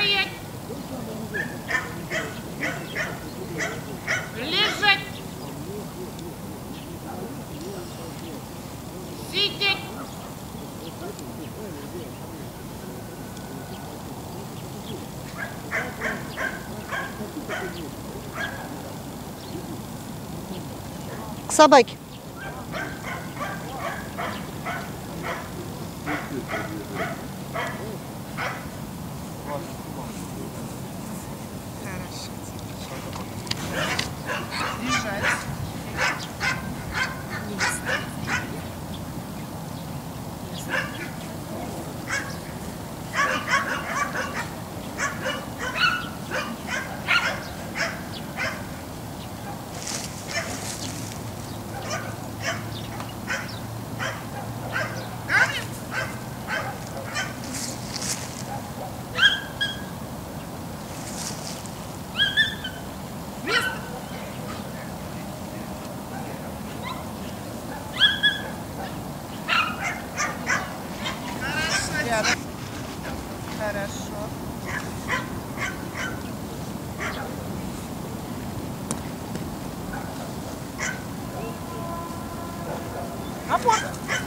Стоять! Лежать! Сидеть! К собаке. Thank you. так. Хорошо. Напор.